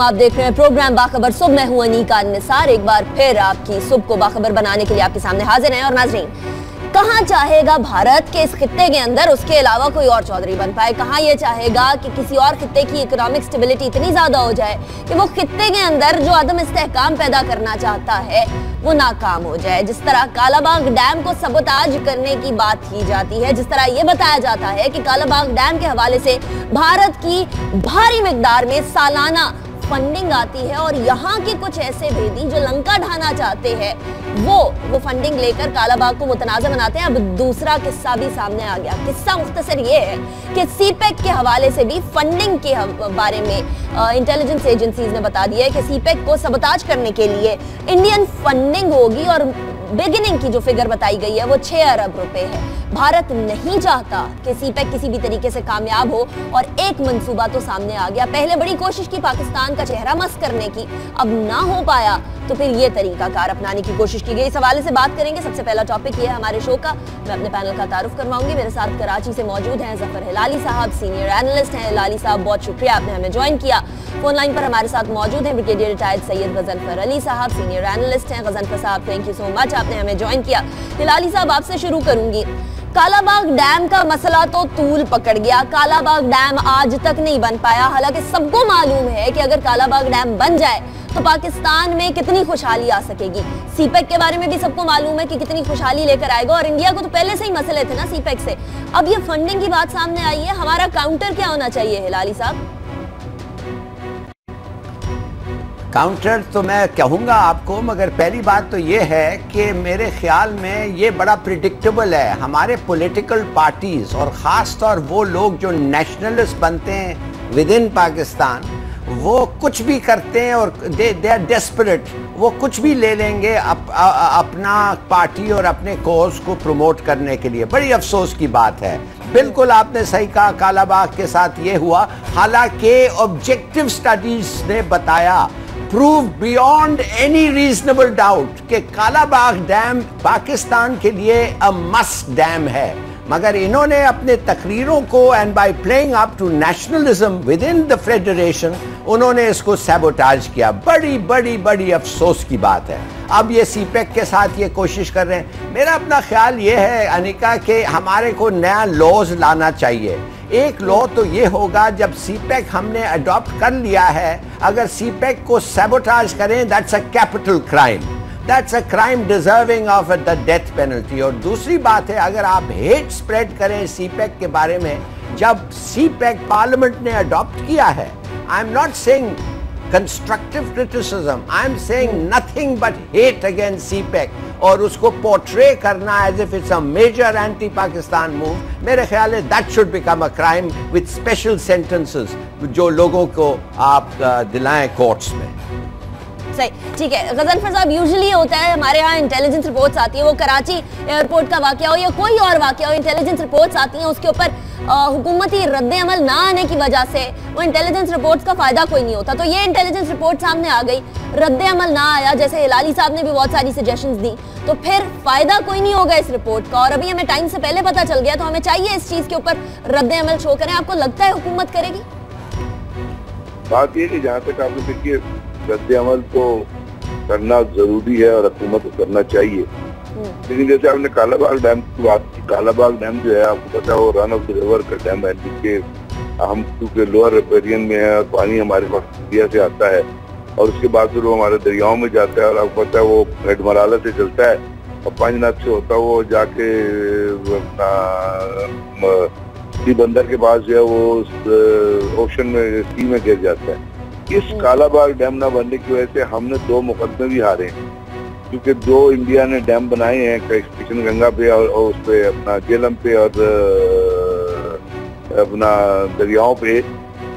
आप देख रहे हैं प्रोग्राम बाखबर। सुबह मैं हूँ अनिका निसार एक बार फिर आपकी सुबह को बाखबर बनाने के लिए आपके सामने हाजिर हैं। और नाजरीन कहाँ चाहेगा भारत के इस खत्ते के अंदर? उसके अलावा कोई और चौधरी बन पाए। कहाँ ये चाहेगा कि किसी और खत्ते की इकोनॉमिक स्टेबिलिटी इतनी ज़्यादा हो जाए कि वो खत्ते के अंदर जो आदम इस्तेकाम पैदा करना चाहता है, वो नाकाम हो जाए? जिस तरह कालाबाग डैम को सबोताज करने की बात की जाती है, जिस तरह ये बताया जाता है कि कालाबाग डैम के हवाले से भारत की भारी मकदार में सालाना फंडिंग आती है और यहाँ के कुछ ऐसे भेदी जो लंका ढाना चाहते हैं, वो वो फंडिंग लेकर कालाबाग को मुतनाज़ बनाते हैं। अब दूसरा किस्सा भी सामने आ गया। किस्सा मुख्तसर ये है कि सीपेक के हवाले से भी फंडिंग के बारे में इंटेलिजेंस एजेंसीज ने बता दिया है कि सीपेक को सबताज करने के लिए इंडियन फंडिंग होगी और बिगिनिंग की जो फिगर बताई गई है, वो छह अरब रुपए है। भारत नहीं चाहता कि सीपेक किसी भी तरीके से कामयाब हो और एक मंसूबा तो सामने आ गया। पहले बड़ी कोशिश की पाकिस्तान का चेहरा मस्त करने की, अब ना हो पाया। तो फिर ये तरीका कार अपनाने की कोशिश की गई। इस हवाले से बात करेंगे। सबसे पहला टॉपिक ये है हमारे शो का। मैं अपने पैनल का तारुफ करवाऊँगी। मेरे साथ कराची से मौजूद हैं ज़फ़र हिलाली साहब सीनियर एनालिस्ट हैं। हिलाली साहब, बहुत शुक्रिया आपने हमें ज्वाइन किया। फ़ोन लाइन पर हमारे साथ मौजूद हैं brigadier retired Syed Ghazanfar Ali sahab senior analyst हैं। गजनफर साहब थैंक यू सो मच आपने हमें ज्वाइन किया। हिलाली साहब, आपसे शुरू करूँगी। कालाबाग डैम का मसला तो तूल पकड़ गया। कालाबाग डैम आज तक नहीं बन पाया। हालाँकि सबको मालूम है कि अगर कालाबाग डैम बन जाए तो पाकिस्तान में कितनी खुशहाली आ सकेगी? सीपेक के बारे में भी सबको मालूम है कि कितनी खुशहाली लेकर आएगा और इंडिया को तो पहले से ही मसले थे ना सीपेक से। अब ये फंडिंग की बात सामने आई है। हमारा काउंटर क्या होना चाहिए, हिलाली साहब? काउंटर तो मैं कहूँगा आपको, मगर पहली बात तो ये है कि मेरे ख्याल में ये बड़ा प्रिडिक्टेबल है। हमारे पॉलिटिकल पार्टीज़ और ख़ास तौर वो लोग जो नेशनलिस्ट बनते हैं विद इन पाकिस्तान वो कुछ भी करते हैं और दे दे आर डेस्परेट वो कुछ भी ले लेंगे अप, आ, अपना पार्टी और अपने कोर्स को प्रमोट करने के लिए। बड़ी अफसोस की बात है। बिल्कुल आपने सही कहा कालाबाग के साथ ये हुआ। हालाँकि ऑब्जेक्टिव स्टडीज़ ने बताया prove beyond any reasonable doubt कि कालाबाग डैम पाकिस्तान के लिए अ मस्ट डैम है। मगर इन्होंने अपने तकरीरों को and by playing up to nationalism within the federation उन्होंने इसको सैबोटाज किया। बड़ी बड़ी बड़ी अफसोस की बात है। अब ये सीपेक के साथ ये कोशिश कर रहे हैं। मेरा अपना ख्याल ये है, अनिका, कि हमारे को नया लॉज लाना चाहिए। एक लॉ तो ये होगा, जब सीपेक हमने अडॉप्ट कर लिया है, अगर सीपेक को सेबोटाज करें that's a capital crime that's a crime deserving of the death penalty और दूसरी बात है, अगर आप हेट स्प्रेड करें सीपेक के बारे में, जब सीपेक पार्लियामेंट ने अडॉप्ट किया है I am not saying constructive criticism. I'm saying nothing but hate against CPEC और उसको पोर्ट्रे करना as if it's a major anti Pakistan move मेरे ख्याल है that should become a crime with special sentences जो लोगों को आप दिलाएँ कोर्ट्स में। सही ठीक है गजनफर साहब यूजुअली होता है, हमारे यहाँ इंटेलिजेंस रिपोर्ट्स आती है, वो कराची एयरपोर्ट का वाक्य हो या कोई और वाक्य हो इंटेलिजेंस रिपोर्ट्स आती हैं, उसके ऊपर हुकूमती रद्द अमल ना आने की वजह से वो इंटेलिजेंस रिपोर्ट्स का फ़ायदा कोई नहीं होता। तो ये इंटेलिजेंस रिपोर्ट सामने आ गई रद्द अमल ना आया, जैसे हिलाली साहब ने भी बहुत सारी सजेशंस दी तो फिर फ़ायदा कोई नहीं होगा इस रिपोर्ट का। और अभी हमें टाइम से पहले पता चल गया तो हमें चाहिए इस चीज़ के ऊपर रद्द अमल शो करें। आपको लगता है हुकूमत करेगी? बात ये कि जहाँ तक आपने देखिए रद्द अमल तो करना ज़रूरी है और हुकूमत को करना चाहिए हम्म। लेकिन जैसे आपने कालाबाग डैम की बात की कालाबाग डैम जो है आपको पता है वो रन ऑफ़ द रिवर का डैम है जिसके हम क्योंकि लोअर रिपेरियन में है और पानी हमारे पास इंडिया से आता है और उसके बाद फिर वो हमारे दरियाओं में जाता है और आपको पता है वो हेड मराला से चलता है और पांचनाथ से होता है वो जाके अपना बंदर के पास जो है वो ओशन में सी में गिर जाता है इस कालाबाग डैम ना बनने की वजह से हमने दो मुकदमे भी हारे हैं। क्योंकि दो इंडिया ने डैम बनाए हैं किशन गंगा पे और, और उस पे अपना जेलम पे और अपना दरियाओं पे।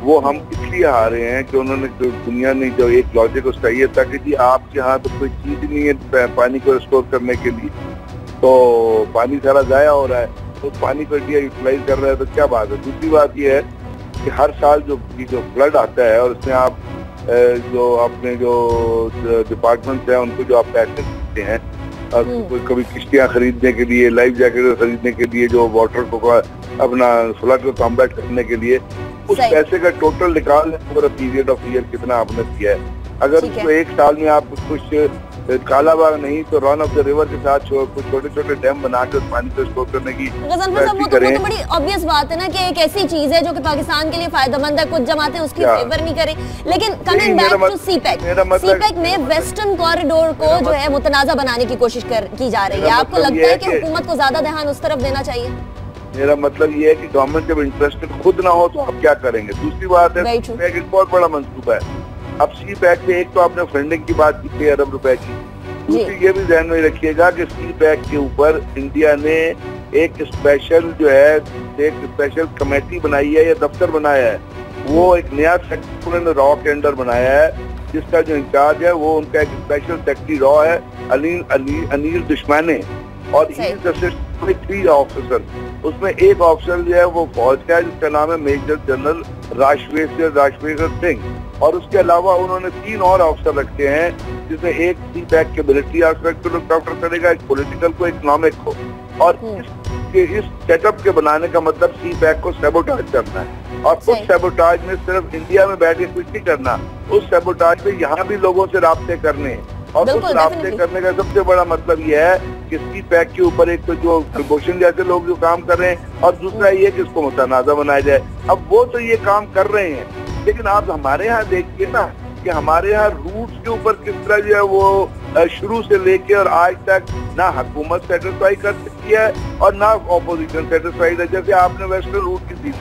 वो हम इसलिए हारे हैं कि उन्होंने जो दुनिया ने जो एक लॉजिक उसका ये था कि जी आपके यहाँ तो कोई चीज़ नहीं है पानी को स्टोर करने के लिए। तो पानी सारा जाया हो रहा है तो पानी को इंडिया यूटिलाइज कर रहा है तो क्या बात है? दूसरी बात ये है कि हर साल जो जो फ्लड आता है और उसमें आप जो अपने जो डिपार्टमेंट है उनको जो आप पैसे देते हैं हम्म। कभी किश्तियाँ खरीदने के लिए लाइफ जैकेट खरीदने के लिए जो वाटर को अपना फ्लड को कॉम्बैट करने के लिए उस पैसे का टोटल निकाल ओवर पीरियड ऑफ़ ईयर कितना आपने दिया है। अगर उसको एक साल में आप कुछ अ, काला बाग नहीं तो रन ऑफ़ द रिवर के साथ कुछ छोटे छोटे डैम बना के उस पानी को स्टोर करने की वो तो, तो बड़ी ऑब्वियस बात है ना कि एक ऐसी चीज़ है जो कि पाकिस्तान के लिए फ़ायदेमंद है कुछ जमातें उसकी फेवर नहीं करें। लेकिन coming back to CPEC CPEC में वेस्टर्न कॉरिडोर को जो है मुतनाजा बनाने की कोशिश की जा रही है। आपको मतलब लगता है कि हुकूमत को ज़्यादा ध्यान उस तरफ़ देना चाहिए? मेरा मतलब ये है कि गवर्नमेंट जब इंटरेस्टेड खुद ना हो तो आप क्या करेंगे? दूसरी बात है एक बहुत बड़ा मंसूबा है। अब सी पैक में एक तो आपने फंडिंग की बात की छह अरब रुपए की। दूसरी ये भी ध्यान में रखिएगा कि सी पैक के ऊपर इंडिया ने एक स्पेशल जो है एक स्पेशल कमेटी बनाई है या दफ्तर बनाया है। वो एक नया सेक्टर उन्होंने रॉ के अंडर बनाया है जिसका जो इंचार्ज है वो उनका एक स्पेशल सेक्रेटरी रॉ है अनिल अनिल अनिल दुश्मने। और। थ्री ऑफिसर उसमें एक ऑफिसर जो है वो फौज का है जिसका नाम है मेजर जनरल राजवेश्वर राजवेश्वर सिंह और उसके अलावा उन्होंने तीन और ऑफिसर रखे हैं जिसे एक सी पैक के मिलिट्री एस्पेक्ट को डॉक्टर करेगा एक पॉलिटिकल को इकोनॉमिक को और हम्म। इस सेटअप के बनाने का मतलब सी पैक को सेबोटाइज करना है और उस सेबोटाइज सेबोटाज में सिर्फ़ इंडिया में बैठ के कुछ नहीं करना उस सेबोटाज में यहाँ भी लोगों से रबते करने हैं। और उस रास्ते करने का सबसे बड़ा मतलब यह है कि सी पैक के ऊपर एक तो जो कुलभूषण जैसे लोग जो काम कर रहे हैं और दूसरा ये कि इसको मुतनाजा बनाया जाए। अब वो तो ये काम कर रहे हैं लेकिन आप हमारे यहाँ देखिए ना कि हमारे यहाँ रूट के ऊपर किस तरह जो है वो शुरू से लेके और आज तक ना हुकूमत सेटिस्फाई कर सकती है और ना ऑपोजिशन सेटिस्फाइड है। जैसे आपने वेस्टर्न रूट की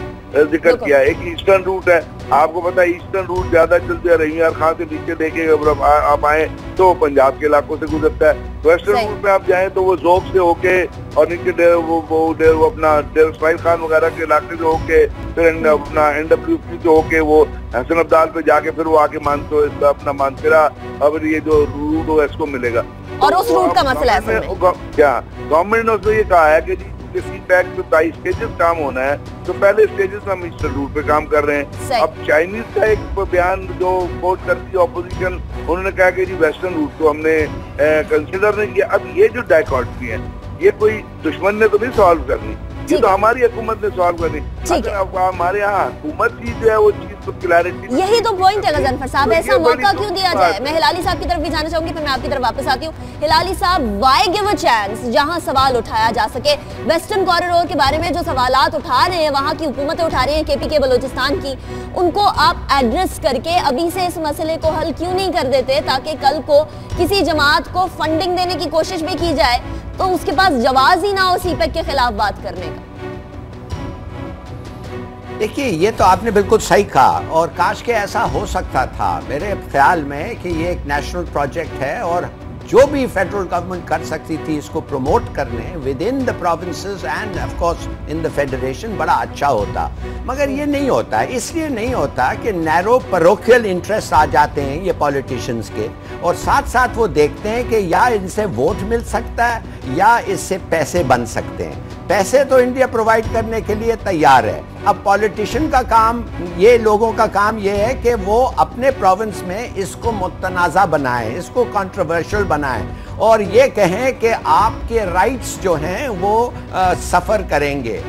ज़िक्र किया एक ईस्टर्न रूट है। आपको पता है ईस्टर्न रूट ज़्यादा चलते हैं रहीम खां से नीचे देखे अगर आप आए तो पंजाब के इलाकों से गुजरता है। वेस्टर्न रूट में आप जाए तो वो जोक से होके और नीचे डे- वो वो डे- वो अपना डेर इस्माइल खान वगैरह के इलाके से होके फिर एंड अपना एनडब्ल्यू से होके वो हसन अब्दाल पे जाके फिर वो आके मानतो अपना मानसरा अब ये जो रूट होगा इसको मिलेगा। और उस रूट का मसला है क्या? गवर्नमेंट ने उसमें ये कहा है कि जी स्टेजेस काम होना है तो पहले स्टेजेस हम ईस्टर्न रूट पे काम कर रहे हैं। अब चाइनीज़ का एक बयान जो कोट करती है ऑपोजिशन उन्होंने कहा कि जी वेस्टर्न रूट को हमने कंसिडर नहीं किया। अब ये जो डायकॉटमी है ये कोई दुश्मन ने तो नहीं सॉल्व करनी। ये तो हमारी हुकूमत ने सॉल्व करनी। ठीक है। हमारे यहाँ हुकूमत की जो है वो चीज़ को क्लैरिटी यही तो पॉइंट है गजनफर साहब तो ऐसा मौका क्यों दिया जाए? मैं हिलाली साहब की तरफ़ भी जाना चाहूँगी फिर मैं आपकी तरफ़ वापस आती हूँ। हिलाली साहब वाई गिव अ चांस जहाँ सवाल उठाया जा सके। वेस्टर्न कॉरिडोर के बारे में जो सवालात उठा रहे हैं वहाँ की हुकूमतें उठा रही हैं केपी के बलोचिस्तान की। उनको आप एड्रेस करके अभी से इस मसले को हल क्यों नहीं कर देते ताकि कल को किसी जमात को फंडिंग देने की कोशिश भी की जाए तो उसके पास जवाब ही ना हो सीपेक के खिलाफ बात करने का। देखिए, ये तो आपने बिल्कुल सही कहा और काश के ऐसा हो सकता था। मेरे ख्याल में कि ये एक नेशनल प्रोजेक्ट है और जो भी फेडरल गवर्नमेंट कर सकती थी, इसको प्रमोट करने with in the provinces and of course in the federation बड़ा अच्छा होता। मगर ये नहीं होता। इसलिए नहीं होता कि नैरो परोकियल इंटरेस्ट आ जाते हैं ये पॉलिटिशियंस के और साथ साथ वो देखते हैं कि या इनसे वोट मिल सकता है या इससे पैसे बन सकते हैं। पैसे तो इंडिया प्रोवाइड करने के लिए तैयार है। अब पॉलिटिशियन का काम, ये लोगों का काम ये है कि वो अपने प्रोविंस में इसको मुतनाज़ा बनाएँ, इसको कंट्रोवर्शियल बनाए। और ये कहें कि आपके राइट्स जो हैं वो सफ़र करेंगे।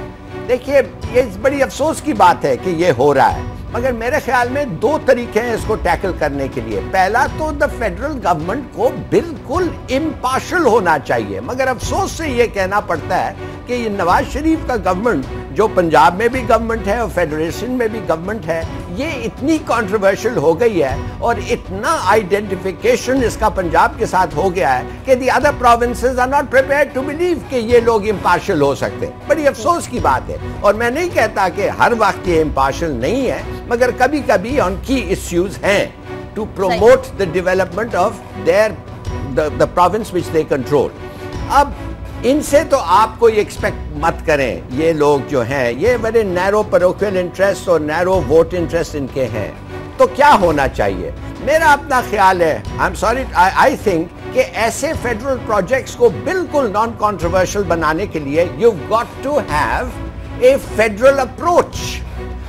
देखिए, ये बड़ी अफसोस की बात है कि ये हो रहा है। मगर मेरे ख्याल में दो तरीके हैं इसको टैकल करने के लिए। पहला तो द फेडरल गवर्नमेंट को बिल्कुल इम्पार्शल होना चाहिए। मगर अफसोस से ये कहना पड़ता है कि ये नवाज़ शरीफ का गवर्नमेंट जो पंजाब में भी गवर्नमेंट है और फेडरेशन में भी गवर्नमेंट है ये इतनी कंट्रोवर्शियल हो गई है और इतना आइडेंटिफिकेशन इसका पंजाब के साथ हो गया है कि the other provinces are not prepared to believe कि ये लोग इम्पार्शल हो सकते। हैं बड़ी अफसोस की बात है। और मैं नहीं कहता कि हर वक्त ये इम्पार्शल नहीं है मगर कभी कभी उनकी इश्यूज़ हैं to promote the development of their the province which they control अब इनसे तो आप कोई एक्सपेक्ट मत करें, ये लोग जो हैं, ये बड़े नैरो परोकियल इंटरेस्ट और नैरो वोट इंटरेस्ट इनके हैं। तो क्या होना चाहिए? मेरा अपना ख्याल है I am sorry I think कि ऐसे फेडरल प्रोजेक्ट्स को बिल्कुल नॉन कॉन्ट्रोवर्शियल बनाने के लिए you got to have a federal approach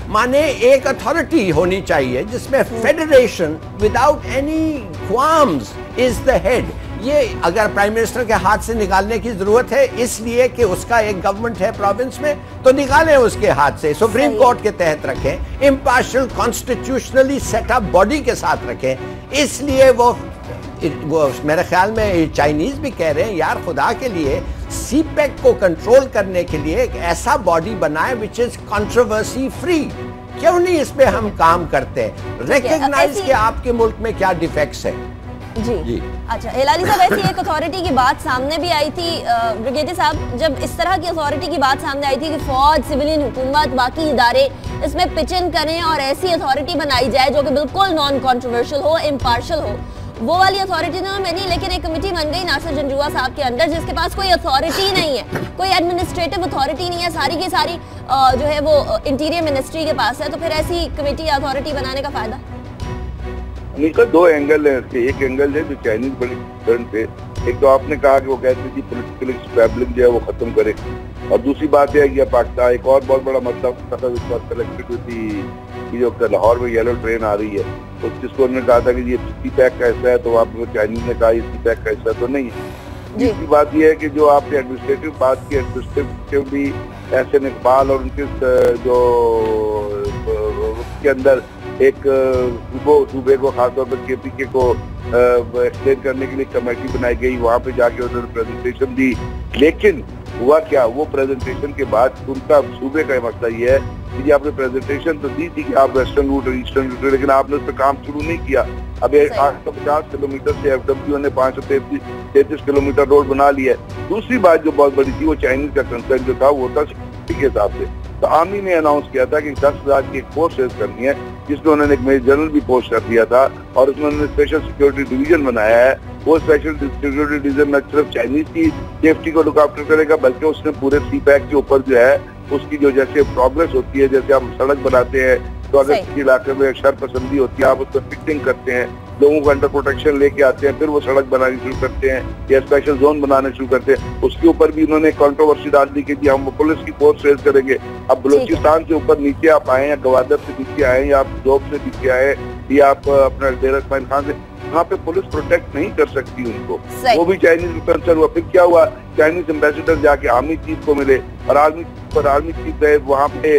माने एक अथॉरिटी होनी चाहिए, जिसमें फेडरेशन विदाउट एनी क्वाम्स इज़ द हेड ये अगर प्राइम मिनिस्टर के हाथ से निकालने की ज़रूरत है इसलिए कि उसका एक गवर्नमेंट है प्रोविंस में तो निकालें उसके हाथ से। सुप्रीम कोर्ट के तहत रखें इम्पार्शल कॉन्स्टिट्यूशनली सेटअप बॉडी के साथ रखें। इसलिए वो वो मेरे ख्याल में चाइनीज़ भी कह रहे हैं यार खुदा के लिए सीपेक को कंट्रोल करने के लिए एक ऐसा बॉडी बनाए विच इज़ कंट्रोवर्सी फ्री क्यों नहीं इस पे हम काम करते रिकग्नाइज के आपके मुल्क में क्या डिफेक्ट्स है। जी। जी। अच्छा हिलाली साहब, ऐसी एक अथॉरिटी की बात सामने भी आई थी ब्रिगेडियर साहब, जब इस तरह की अथॉरिटी की बात सामने आई थी कि फौज सिविलियन हुकूमत, बाकी इदारे इसमें पिच इन करें और ऐसी अथॉरिटी बनाई जाए जो कि बिल्कुल नॉन कॉन्ट्रोवर्शियल हो इम्पार्शल हो। वो वाली अथॉरिटी तो मैं नहीं, लेकिन एक कमेटी बन गई नासिर जंजुआ साहब के अंदर, जिसके पास कोई अथॉरिटी नहीं है। कोई एडमिनिस्ट्रेटिव अथॉरिटी नहीं है, सारी की सारी जो है वो इंटीरियर मिनिस्ट्री के पास है तो फिर ऐसी कमेटी अथॉरिटी बनाने का फ़ायदा? उनका दो एंगल है इसके एक एंगल है जो चाइनीज़ बड़ी थे एक तो आपने कहा कि वो कहते थी पोलिटिकल स्टैबलिंग जो है वो खत्म करे। और दूसरी बात यह है कि पाकिस्तान एक और बहुत बड़ा मतलब था इस बात कलेक्टेड हुई थी कि जो लाहौर में येलो ट्रेन आ रही है तो जिसको उन्होंने कहा था कि ये सी पैक का हिस्सा है तो आप चाइनीज़ ने कहा ये सी पैक का हिस्सा तो नहीं है। दूसरी बात यह है कि जो आपने एडमिनिस्ट्रेटिव बात की एडमिनिस्ट्रेटिव भी ऐसे इकबाल और उनके जो उसके अंदर एक सूबे को खासतौर पर के पी के को एक्सप्लेन करने के लिए कमेटी बनाई गई। वहाँ पे जाके उन्होंने प्रेजेंटेशन दी। लेकिन हुआ क्या? वो प्रेजेंटेशन के बाद उनका सूबे का मसला ये है कि आपने प्रेजेंटेशन तो दी थी कि आप वेस्टर्न रूट और ईस्टर्न रूट लेकिन आपने उस पर काम शुरू नहीं किया। अब आठ सौ पचास किलोमीटर से एफ़ डब्ल्यू ने पाँच सौ तैतीस किलोमीटर रोड बना लिया है। दूसरी बात जो बहुत बड़ी थी वो चाइनीज़ का कंसर्न जो था वो था के हिसाब से। तो आर्मी ने अनाउंस किया था कि दस हज़ार की रेज करनी है। जिसमें उन्होंने एक मेजर जनरल भी पोस्ट कर दिया था और उसमें उन्होंने स्पेशल सिक्योरिटी डिवीज़न बनाया है। वो स्पेशल सिक्योरिटी डिवीज़न न सिर्फ़ चाइनीज़ की सेफ्टी को लुक करेगा बल्कि उसने पूरे सी पैक के ऊपर जो है उसकी जो जैसे प्रोग्रेस होती है जैसे हम सड़क बनाते हैं तो अगर किसी इलाके में शर पसंदी होती है आप उस पर फिटिंग करते हैं लोगों को अंडर प्रोटेक्शन लेके आते हैं फिर वो सड़क बनानी शुरू करते हैं या स्पेशल जोन बनाने शुरू करते हैं। उसके ऊपर भी उन्होंने कंट्रोवर्सी डाल दी कि हम पुलिस की फोर्स रेज करेंगे। अब बलोचिस्तान से ऊपर नीचे आप आए या गवादर से नीचे आए या आप जॉब से नीचे आए या आप अपना डेरा खान से वहाँ पे पुलिस प्रोटेक्ट नहीं कर सकती उनको। वो भी चाइनीज़ कंसर्न हुआ। फिर क्या हुआ? चाइनीज़ एम्बेसडर जाके आर्मी चीफ को मिले और आर्मी पर आर्मी चीफ गए वहाँ पे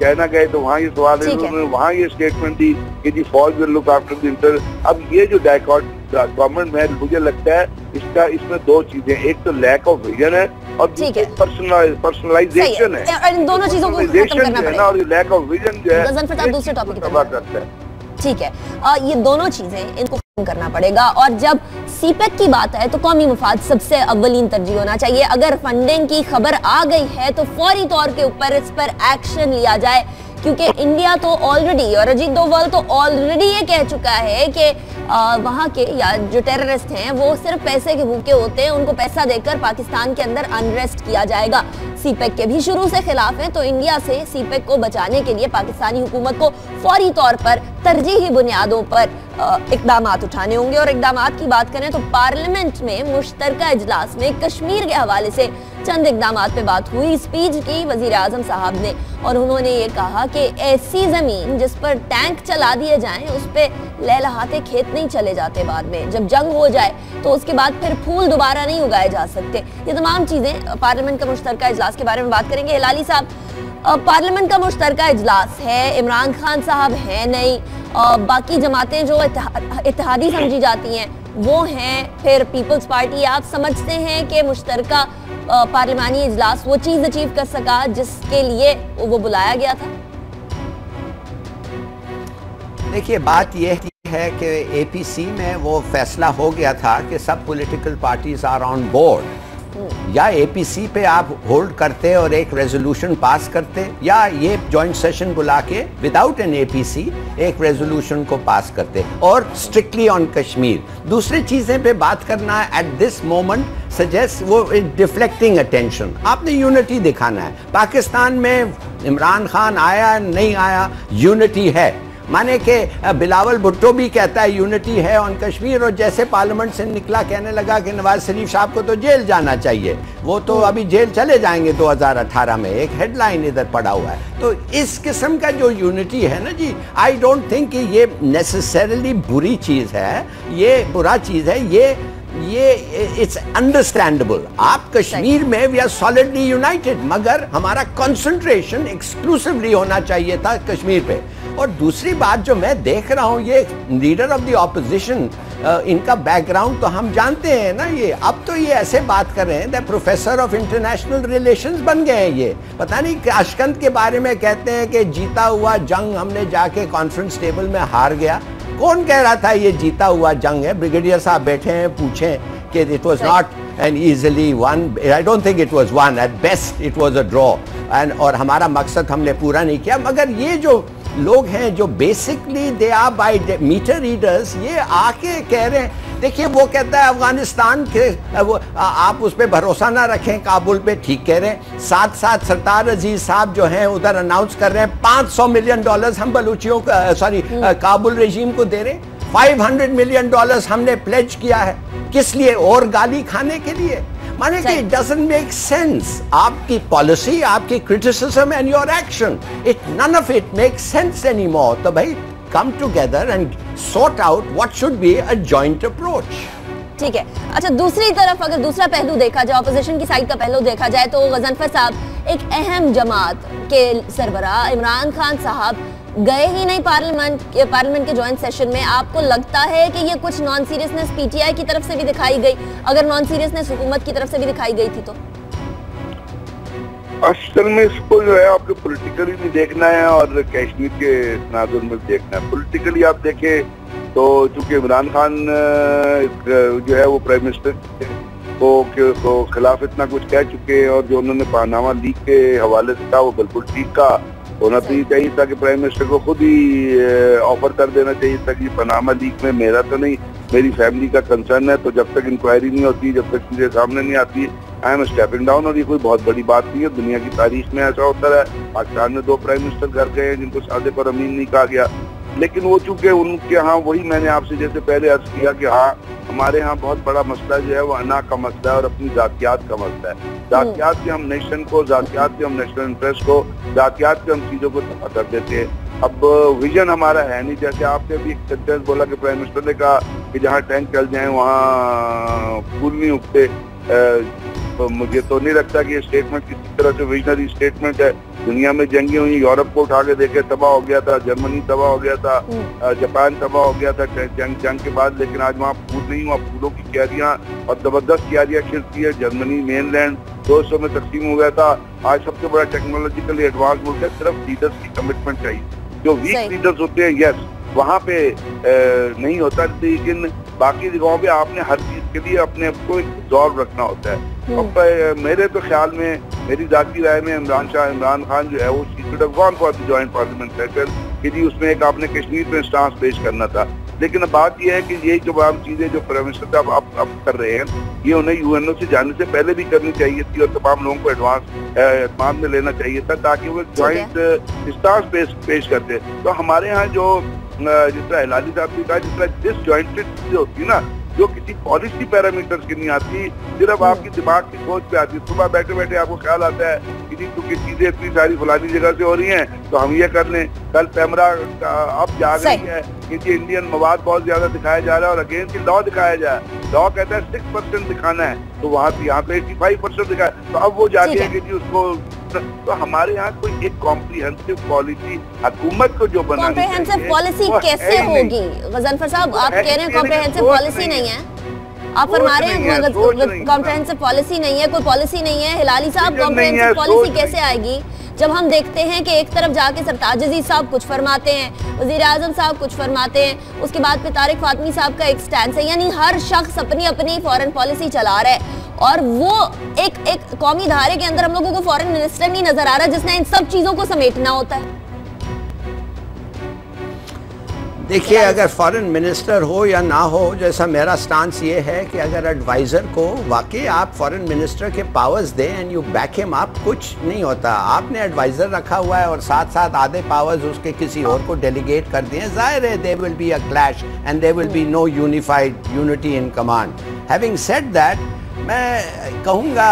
चाइना गए तो वहाँ ये सवाल है उन्होंने वहाँ ये स्टेटमेंट दी कि जी फौज will look after the inter अब ये जो डायकॉट गवर्नमेंट में मुझे लगता है इसका इसमें दो चीज़ें एक तो लैक ऑफ़ विजन है और पर्सनलाइजेशन है। इन दोनों चीज़ों को खत्म करना पड़ेगा। और लैक ऑफ़ विजन जो है दूसरे टॉपिक करता है। ठीक है। ये दोनों चीज़ें इनको करना पड़ेगा। और जब सीपेक की बात है तो कौमी मफाद सबसे अव्वलीन तरजीह होना चाहिए। अगर फंडिंग की खबर आ गई है तो फौरी तौर के ऊपर इस पर एक्शन लिया जाए। क्योंकि इंडिया तो ऑलरेडी और अजीत डोवाल तो ऑलरेडी ये कह चुका है कि वहाँ के, या जो टेररिस्ट हैं, वो सिर्फ़ पैसे के भूखे होते हैं। उनको पैसा देकर पाकिस्तान के अंदर अनरेस्ट किया जाएगा। सीपेक के भी शुरू से खिलाफ हैं तो इंडिया से सीपेक को बचाने के लिए पाकिस्तानी हुकूमत को फौरी तौर पर तरजीही बुनियादों पर इकदाम उठाने होंगे। और इकदाम की बात करें तो पार्लियामेंट में मुश्तर इजलास में कश्मीर के हवाले से चंद इकदाम पे बात हुई। स्पीच की वज़ीर आज़म साहब ने। और उन्होंने ये कहा कि ऐसी ज़मीन जिस पर टैंक चला दिए जाएँ, उस पर लहलहाते खेत नहीं चले जाते बाद में। जब जंग हो जाए तो उसके बाद फिर फूल दोबारा नहीं उगाए जा सकते। ये तमाम चीज़ें पार्लियामेंट का मुश्तर इजलास के बारे में बात करेंगे। हिलाली साहब पार्लियामेंट का मुश्तर इजलास है, इमरान खान साहब है नहीं बाकी जमातें जो इतिहादी समझी जाती हैं, वो हैं, फिर पीपल्स पार्टी, आप समझते हैं कि मुश्तर पार्लियामानी इजलास वो चीज़ अचीव कर सका जिसके लिए वो बुलाया गया था? देखिए, बात यह है कि एपीसी में वो फैसला हो गया था कि सब political parties are on board या एपीसी पे आप होल्ड करते और एक रेजोल्यूशन पास करते, या ये जॉइंट सेशन बुला के विदाउट एन एपीसी एक रेजोल्यूशन को पास करते। और स्ट्रिक्टली ऑन कश्मीर दूसरी चीज़ें पे बात करना एट दिस मोमेंट सजेस्ट वो डिफ्लेक्टिंग अटेंशन आपने यूनिटी दिखाना है। पाकिस्तान में इमरान खान आया, नहीं आया यूनिटी है। माने के बिलावल भुट्टो भी कहता है यूनिटी है ऑन कश्मीर और जैसे पार्लियामेंट से निकला कहने लगा कि नवाज़ शरीफ साहब को तो जेल जाना चाहिए। वो तो अभी जेल चले जाएँगे 2018 में। एक हेडलाइन इधर पड़ा हुआ है। तो इस किस्म का जो यूनिटी है ना जी आई डोंट थिंक कि ये नेसेसरली बुरी चीज़ है ये बुरा चीज़ है ये ये इट्स अंडरस्टैंडेबल आप कश्मीर में वी आर सॉलिडली यूनाइटेड मगर हमारा कंसंट्रेशन एक्सक्लूसिवली होना चाहिए था कश्मीर पे. और दूसरी बात जो मैं देख रहा हूँ ये लीडर ऑफ़ द ऑपोजिशन इनका बैकग्राउंड तो हम जानते हैं ना ये. अब तो ये ऐसे बात कर रहे हैं प्रोफेसर ऑफ़ इंटरनेशनल रिलेशंस बन गए हैं ये. पता नहीं अशकंत के बारे में कहते हैं कि जीता हुआ जंग हमने जाके कॉन्फ्रेंस टेबल में हार गया. कौन कह रहा था ये जीता हुआ जंग है ब्रिगेडियर साहब बैठे हैं पूछे कि it was not and easily won I don't think it was won at best it was a draw and और हमारा मकसद हमने पूरा नहीं किया मगर ये जो लोग हैं जो basically they are by meter readers ये आके कह रहे हैं देखिए वो कहता है अफ़गानिस्तान के वो आप उस पर भरोसा ना रखें काबुल पे ठीक कह रहे हैं। साथ साथ सरतार अज़ीज़ साहब जो हैं उधर अनाउंस कर रहे हैं 500 मिलियन डॉलर्स हम बलूचियों का सॉरी हम्म। काबुल रेजीम को दे रहे हैं। 500 मिलियन डॉलर्स हमने प्लेज किया है। किस लिए? और गाली खाने के लिए। माने कि इट डजंट मेक सेंस आपकी पॉलिसी आपकी criticism and your action it none of it make sense any more तो भाई come together and sort out what should be a joint approach ठीक है। अच्छा दूसरी तरफ़ अगर दूसरा पहलू देखा जाए ऑपोजिशन की साइड का पहलू देखा जाए तो गजनफर साहब, एक अहम जमात के सरबरा इमरान खान साहब गए ही नहीं पार्लियामेंट पार्लियामेंट के ज्वाइंट सेशन में। आपको लगता है कि ये कुछ नॉन सीरियसनेस पीटीआई की तरफ़ से भी दिखाई गई? अगर नॉन सीरियसनेस हुकूमत की तरफ़ से भी दिखाई गई थी तो। असल में इसको जो है आपको पॉलिटिकली भी देखना है और कश्मीर के तनाजुर में देखना है। पॉलिटिकली आप देखें तो चूँकि इमरान खान जो है वो प्राइम मिनिस्टर को के खिलाफ इतना कुछ कह चुके हैं और जो उन्होंने पानामा लीग के हवाले से कहा वो बिल्कुल ठीक का होना तो ये चाहिए था कि प्राइम मिनिस्टर को खुद ही ऑफ़र कर देना चाहिए था कि पनामा लीग में मेरा तो नहीं मेरी फैमिली का कंसर्न है तो जब तक इंक्वायरी नहीं होती, जब तक चीज़ें सामने नहीं आती आई एम स्टेपिंग डाउन और ये कोई बहुत बड़ी बात नहीं है। दुनिया की तारीख में ऐसा होता है। पाकिस्तान में दो प्राइम मिनिस्टर घर गए हैं, जिनको सादे पर अमीन नहीं कहा गया। लेकिन वो चूँकि उनके यहाँ वही मैंने आपसे जैसे पहले अर्ज़ किया कि हाँ हमारे यहाँ बहुत बड़ा मसला जो है वो अना का मसला है और अपनी जातियात का मसला है। जातियात के हम नेशन को जातियात के हम नेशनल इंटरेस्ट को जातियात के हम चीज़ों को तबाह कर देते हैं। अब विजन हमारा है नहीं। जैसे आपने भी एक सेंटेंस बोला कि प्राइम मिनिस्टर ने कहा कि जहाँ टैंक चल जाए वहाँ फूल नहीं उगते तो मुझे तो नहीं लगता कि ये स्टेटमेंट किसी तरह से विजनरी स्टेटमेंट है। दुनिया में जंगे हुई यूरोप को उठा के देखे तबाह हो गया था जर्मनी तबाह हो गया था हम्म। जापान तबाह हो गया था जंग जंग के बाद लेकिन आज वहाँ फूल नहीं हुआ फूलों की क्यारियाँ और ज़बरदस्त क्यारियाँ खिलती है जर्मनी मेनलैंड दो सौ में तकसीम हो गया था। आज सबसे बड़ा टेक्नोलॉजिकली एडवांस मुल्क है सिर्फ़ लीडर्स की कमिटमेंट चाहिए। जो वीक लीडर्स होते हैं यस वहाँ पे नहीं होता लेकिन बाकी जगहों पे आपने हर चीज़ के लिए अपने आप को एक ज़ोर रखना होता है। हम्म। अब मेरे तो ख्याल में मेरी जाती राय में इमरान शाह इमरान खान जो है वो gone for the joint parliament session कि जी उसमें एक आपने कश्मीर पे स्टांस पेश करना था। लेकिन बात यह है कि ये जो आम चीज़ें जो प्राइम मिनिस्टर साहब अब अब कर रहे हैं ये उन्हें यूएनओ से जाने से पहले भी करनी चाहिए थी और तमाम लोगों को एडवांस एतमाद में लेना चाहिए था ताकि वो ज्वाइंट स्टांस पेश पेश करते। तो हमारे यहाँ जो जिस तरह हिलाली साहब ने कहा जिस तरह डिसजॉइंटेड चीज़ें होती है ना, जो किसी पॉलिसी पैरामीटर्स की नहीं आती, सिर्फ़। आपकी दिमाग की सोच पे आती है सुबह बैठे बैठे आपको ख्याल आता है कि जी क्योंकि चीज़ें इतनी सारी फलानी जगह से हो रही हैं तो हम ये कर लें। कल पैमरा अब जा रही है कि जी इंडियन मवाद बहुत ज़्यादा दिखाया जा रहा है और अगेंस्ट लॉ दिखाया जाए लॉ कहता है सिक्स परसेंट दिखाना है तो वहाँ पे यहाँ पे एट्टी फाइव परसेंट दिखाया तो अब वो जाती है। कि जी उसको तो हमारे यहाँ कोई एक कॉम्प्रीहेंसिव पॉलिसी हुकूमत को जो बना पॉलिसी कैसे होगी? गजनफर साहब आप कह रहे हैं कॉम्प्रीहेंसिव पॉलिसी नहीं है। आप फरमा रहे हैं कॉम्प्रहेंसिव पॉलिसी नहीं है। कोई पॉलिसी नहीं है। हिलाली साहब कॉम्प्रहेंसिव पॉलिसी कैसे आएगी? जब हम देखते हैं कि एक तरफ़ जाके सरताज अज़ीज़ साहब कुछ फरमाते हैं वज़ीर आज़म साहब कुछ फरमाते हैं उसके बाद फिर तारिक फातमी साहब का एक स्टैंड है यानी हर शख्स अपनी अपनी फॉरेन पॉलिसी चला रहा है। और वो एक एक कौमी धारे के अंदर हम लोगों को फॉरेन मिनिस्टर नहीं नज़र आ रहा जिसने इन सब चीज़ों को समेटना होता है। देखिए अगर फॉरेन मिनिस्टर हो या ना हो जैसा मेरा स्टांस ये है कि अगर एडवाइज़र को वाकई आप फॉरेन मिनिस्टर के पावर्स दें एंड यू बैक हिम आप कुछ नहीं होता। आपने एडवाइज़र रखा हुआ है और साथ साथ आधे पावर्स उसके किसी और को डेलीगेट कर दिए। ज़ाहिर है they will be a clash and they will be no unified unity in command having set that मैं कहूँगा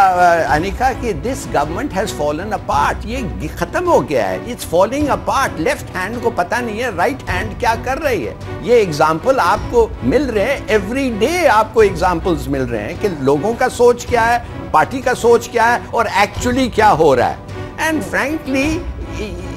अनिका, कि this government has fallen apart ये ख़त्म हो गया है। It's falling apart left hand को पता नहीं है राइट right हैंड क्या कर रही है। ये एग्ज़ाम्पल आपको मिल रहे हैं। एवरी डे आपको एग्जाम्पल्स मिल रहे हैं कि लोगों का सोच क्या है पार्टी का सोच क्या है और एक्चुअली क्या हो रहा है। एंड फ्रेंकली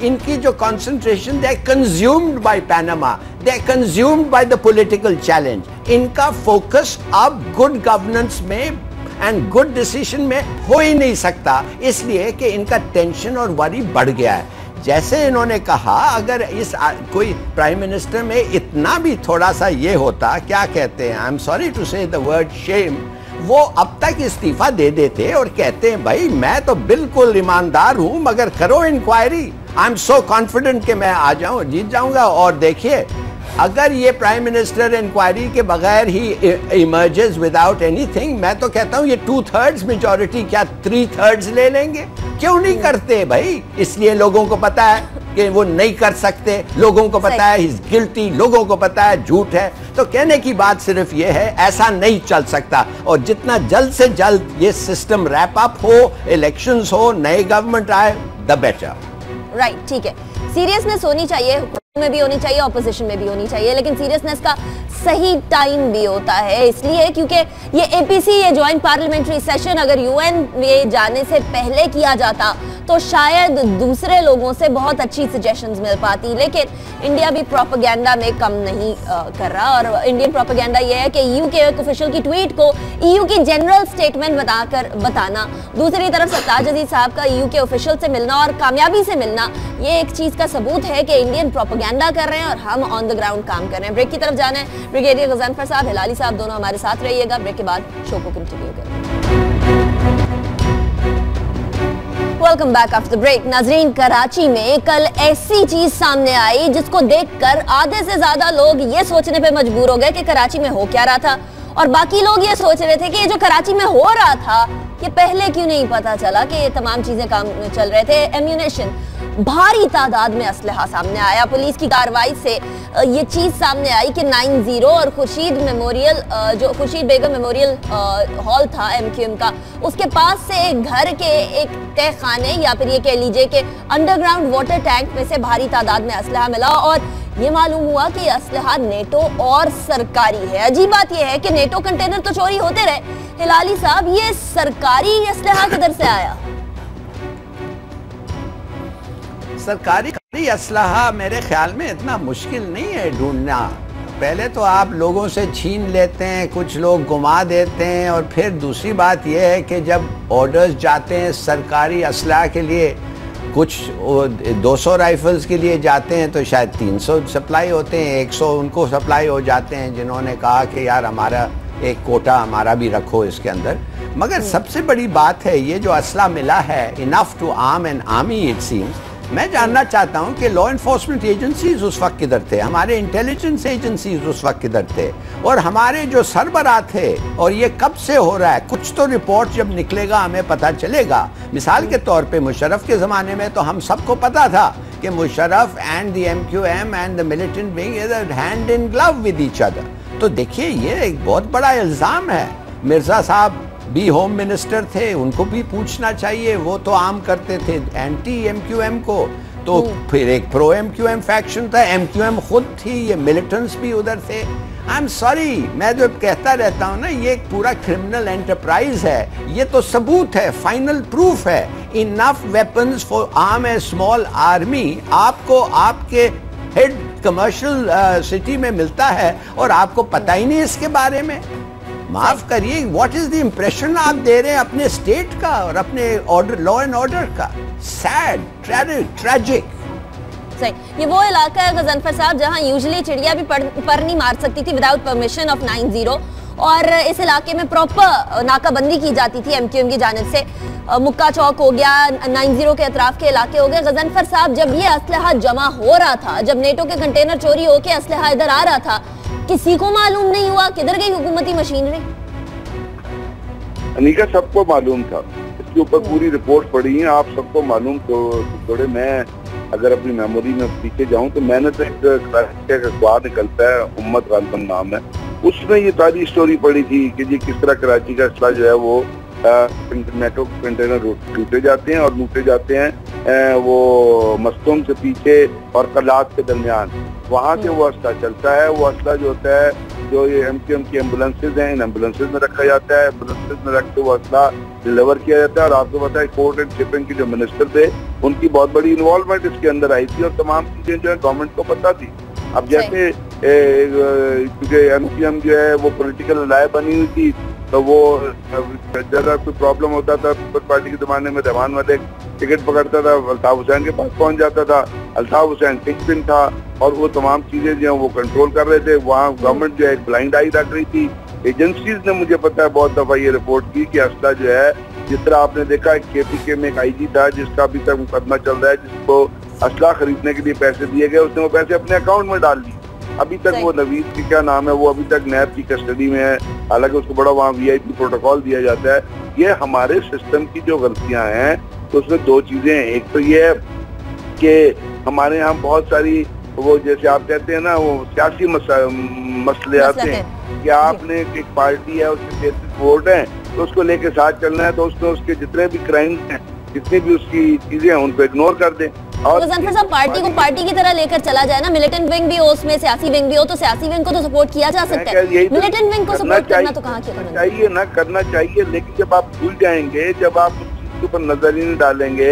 इनकी जो concentration they consumed by Panama they consumed by the political challenge इनका फोकस अब गुड गवर्नेंस में एंड गुड डिसीज़न में हो ही नहीं सकता, इसलिए कि इनका टेंशन और वरी बढ़ गया है। जैसे इन्होंने कहा, अगर इस कोई प्राइम मिनिस्टर में इतना भी थोड़ा सा ये होता, क्या कहते हैं I am sorry to say word shame वो अब तक इस्तीफा दे देते और कहते हैं, भाई, मैं तो बिल्कुल ईमानदार हूँ, मगर करो inquiry I am so confident कि मैं आ जाऊँ, जीत जाऊँगा। और देखिए अगर ये प्राइम मिनिस्टर इंक्वायरी के बगैर ही इमर्जेस विदाउट एनीथिंग मैं तो कहता हूँ ये टू थर्ड्स मेजोरिटी क्या थ्री थर्ड्स ले लेंगे? क्यों नहीं करते भाई? इसलिए लोगों को पता है कि वो नहीं कर सकते। लोगों को पता है गिल्टी लोगों को पता है झूठ है। तो कहने की बात सिर्फ़ ये है ऐसा नहीं चल सकता। और जितना जल्द से जल्द ये सिस्टम रैप अप हो इलेक्शंस हो नए गवर्नमेंट आए द बेटर राइट ठीक है। सीरियसनेस होनी चाहिए। में भी होनी चाहिए ऑपोजिशन में भी होनी चाहिए लेकिन सीरियसनेस का सही टाइम भी होता है। इसलिए क्योंकि ये एपीसी ये ज्वाइंट पार्लियामेंट्री सेशन अगर यूएन में जाने से पहले किया जाता तो शायद दूसरे लोगों से बहुत अच्छी सजेशंस मिल पाती। लेकिन इंडिया भी प्रोपागेंडा में कम नहीं आ, कर रहा। और इंडियन प्रोपागेंडा ये है कि यू के एक ऑफिशियल की ट्वीट को ईयू की जनरल स्टेटमेंट बताकर बताना। दूसरी तरफ़ सरताज अज़ीज़ साहब का ईयू के ऑफिशियल से मिलना और कामयाबी से मिलना ये एक चीज़ का सबूत है कि इंडियन प्रोपागेंडा कर रहे हैं और हम ऑन द ग्राउंड काम कर रहे हैं। ब्रेक की तरफ़ जाना है। ब्रिगेडियर गजनफर साहब, हिलाली साहब दोनों हमारे साथ रहिएगा। ब्रेक के बाद शो को कंटिन्यू करें। वेलकम बैक आफ्टर ब्रेक नाजरीन, कराची में कल ऐसी चीज़ सामने आई जिसको देखकर आधे से ज़्यादा लोग ये सोचने पे मजबूर हो गए कि कराची में हो क्या रहा था। और बाकी लोग ये सोच रहे थे कि ये जो कराची में हो रहा था ये पहले क्यों नहीं पता चला कि ये तमाम चीज़ें काम चल रहे थे? एम्यूनेशन भारी तादाद में असलहा सामने आया। पुलिस की कार्रवाई से ये चीज़ सामने आई कि नाइन ज़ीरो और खुर्शीद मेमोरियल जो खुर्शीद बेगम मेमोरियल हॉल था एमक्यूएम का, उसके पास से एक घर के एक तय खाने या फिर ये कह लीजिए कि अंडरग्राउंड वाटर टैंक में से भारी तादाद में असलहा मिला और ये मालूम हुआ कि असलहा नेटो और सरकारी है। अजीब बात यह है कि नेटो कंटेनर तो चोरी होते रहे। हिलाली साहब, ये सरकारी असलहा किधर से आया? सरकारी असलाहा मेरे ख्याल में इतना मुश्किल नहीं है ढूंढना। पहले तो आप लोगों से छीन लेते हैं, कुछ लोग घुमा देते हैं और फिर दूसरी बात यह है कि जब ऑर्डर्स जाते हैं सरकारी असलाह के लिए कुछ 200 राइफल्स के लिए जाते हैं तो शायद 300 सप्लाई होते हैं 100 उनको सप्लाई हो जाते हैं, जिन्होंने कहा कि यार हमारा एक कोटा हमारा भी रखो इसके अंदर मगर। सबसे बड़ी बात है, ये जो असला मिला है enough to arm and army it seems मैं जानना चाहता हूँ कि लॉ इन्फोर्समेंट एजेंसीज उस वक्त किधर थे? हमारे इंटेलिजेंस एजेंसीज उस वक्त किधर थे? और हमारे जो सरबरा थे, और ये कब से हो रहा है? कुछ तो रिपोर्ट जब निकलेगा, हमें पता चलेगा। मिसाल के तौर पे मुशरफ के ज़माने में तो हम सबको पता था कि Musharraf and the M Q M and the militant wing is hand in glove with each other तो देखिए, ये एक बहुत बड़ा इल्ज़ाम है। मिर्ज़ा साहब भी होम मिनिस्टर थे उनको भी पूछना चाहिए। वो तो आम करते थे एंटी एमक्यूएम को। तो हम्म। फिर एक प्रो एमक्यूएम फैक्शन था एमक्यूएम खुद थी ये मिलिटेंट्स भी उधर थे। आई एम सॉरी मैं जो कहता रहता हूँ ना ये एक पूरा क्रिमिनल एंटरप्राइज है। ये तो सबूत है फाइनल प्रूफ है। Enough weapons for arm a small army आपको आपके हेड कमर्शियल सिटी में मिलता है और आपको पता ही नहीं इसके बारे में। माफ़ करिए व्हाट इज़ द इम्प्रेशन आप दे रहे हैं अपने स्टेट का और अपने ऑर्डर लॉ एंड ऑर्डर का? सैड ट्रेजिक सही। ये वो इलाका है गजनफर साहब जहाँ यूजली चिड़िया भी पर, पर नहीं मार सकती थी without permission of nine zero और इस इलाके में प्रॉपर नाकाबंदी की जाती थी एमक्यूएम की जानब से। मुक्का चौक हो गया नाइन ज़ीरो के अतराफ के इलाके हो गए। गजनफर साहब जब ये असलहा जमा हो रहा था जब नेटो के कंटेनर चोरी होके असलहा इधर आ रहा था किसी को मालूम नहीं हुआ? किधर गई हुकूमती मशीनरी? अनिका सबको मालूम था। इसके ऊपर पूरी रिपोर्ट पड़ी है। आप सबको मालूम तो थोड़े मैं अगर अपनी मेमोरी में पीछे जाऊँ तो मैंने तो एक अखबार निकलता है उम्मत गालबन नाम है। उसमें ये सारी स्टोरी पड़ी थी कि जी किस तरह कराची का असला जो है वो मेट्रो कंटेनर टूटे जाते हैं और लूटे जाते हैं वो मस्तूम से पीछे और कलात के दरमियान। वहाँ से वो असला चलता है वो असला जो होता है जो ये एम टी एम की एम्बुलेंसेज हैं इन एम्बुलेंसेज में रखा जाता है। एम्बुलेंसेज में रख के वो असला डिलीवर किया जाता है और आपको पता है पोर्ट एंड शिपिंग के जो मिनिस्टर थे उनकी बहुत बड़ी इन्वॉल्वमेंट इसके अंदर आई थी और तमाम चीज़ें जो है गवर्नमेंट को पता थी। अब जैसे क्योंकि एम जो है, वो पोलिटिकल राय बनी हुई थी तो वो ज़्यादा कोई प्रॉब्लम होता था पार्टी के जमाने में रहमान मलिक टिकट पकड़ता था, अल्ताफ हुसैन के पास पहुँच जाता था, अल्ताफ हुसैन टिक पिन था, और वो तमाम चीज़ें जो है वो कंट्रोल कर रहे थे, वहाँ गवर्नमेंट जो है ब्लाइंड आई रख रही थी एजेंसीज ने मुझे पता है, बहुत दफ़ा ये रिपोर्ट की कि असला जो है जिस तरह आपने देखा के पी के में एक आई जी था जिसका अभी तक मुकदमा चल रहा है जिसको असला खरीदने के लिए पैसे दिए गए उसने वो पैसे अपने अकाउंट में डाल दिए। अभी तक वो नवीद की क्या नाम है वो अभी तक नैब की कस्टडी में है। हालाँकि उसको बड़ा वहाँ वीआईपी प्रोटोकॉल दिया जाता है। ये हमारे सिस्टम की जो गलतियाँ हैं तो उसमें दो चीज़ें हैं। एक तो ये है कि हमारे यहाँ बहुत सारी वो जैसे आप कहते हैं ना वो सियासी मसले आते हैं। कि आपने एक पार्टी है उसके तैतीस वोट है तो उसको लेके साथ चलना है तो उसको उसके जितने भी क्राइम्स हैं जितनी भी उसकी चीज़ें हैं उनको इग्नोर कर दें। और तो साहब पार्टी को पार्टी की तरह लेकर चला जाए ना मिलिटेंट विंग भी हो उसमें सियासी विंग भी हो तो सियासी विंग को तो सपोर्ट किया जा सकता है। मिलिटेंट विंग को सपोर्ट करना तो कहाँ चाहिए ना करना चाहिए लेकिन जब आप भूल जाएँगे जब आप उस चीज़ ऊपर नज़र ही नहीं डालेंगे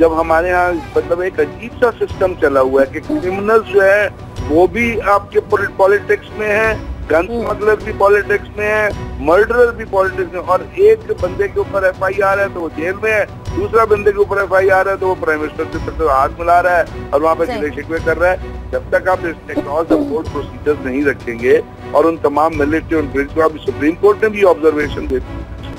जब हमारे यहाँ मतलब एक अजीब सा सिस्टम चला हुआ है कि क्रिमिनल्स जो है वो भी आपके पॉलिटिक्स में है गन स्मगलर। भी पॉलिटिक्स में है मर्डरर भी पॉलिटिक्स में और एक बंदे के ऊपर एफ़ आई आर है तो वो जेल में है। दूसरा बंदे के ऊपर एफ़ आई आर है तो वो प्राइम मिनिस्टर से तो हाथ मिला रहा है और वहाँ पे गिले शिकवे कर रहा है। जब तक आप सपोर्ट प्रोसीजर्स नहीं रखेंगे और उन तमाम मिलिट्री और को आप सुप्रीम कोर्ट ने भी ऑब्जर्वेशन दे